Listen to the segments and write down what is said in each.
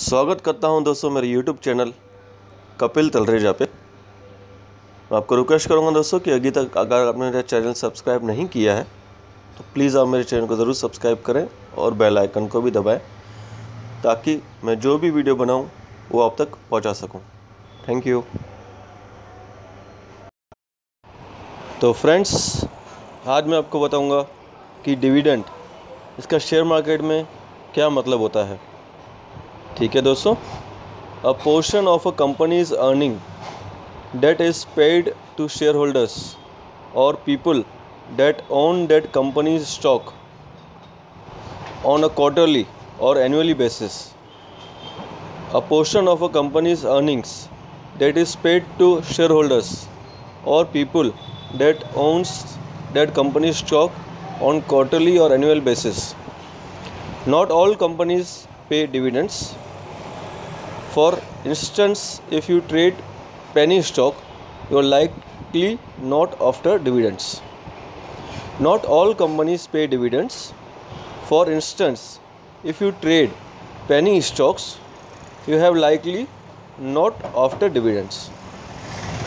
स्वागत करता हूँ दोस्तों मेरे यूट्यूब चैनल कपिल तलरेजा पे। मैं आपको रिक्वेस्ट करूँगा दोस्तों कि अभी तक अगर आपने मेरा चैनल सब्सक्राइब नहीं किया है तो प्लीज़ आप मेरे चैनल को ज़रूर सब्सक्राइब करें और बेल आइकन को भी दबाएँ, ताकि मैं जो भी वीडियो बनाऊँ, वो आप तक पहुँचा सकूँ। थैंक यू तो फ्रेंड्स आज मैं आपको बताऊँगा कि डिविडेंड इसका शेयर मार्केट में क्या मतलब होता है। ठीक है दोस्तों a portion of a company's earning that is paid to shareholders or people that own that company's stock on a quarterly or annually basis a portion of a company's earnings that is paid to shareholders or people that owns that company stock on quarterly or annual basis. Not all companies pay dividends. For instance, if you trade penny stock, you are likely not after dividends. Not all companies pay dividends. For instance, if you trade penny stocks, you have likely not after dividends.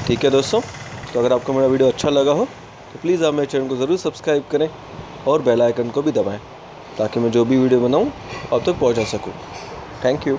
ठीक है दोस्तों तो अगर आपको मेरा video अच्छा लगा हो तो प्लीज़ आप मेरे चैनल को ज़रूर सब्सक्राइब करें और बेल आइकन को भी दबाएँ ताकि मैं जो भी वीडियो बनाऊँ आप तक तो पहुँचा सकूँ। Thank you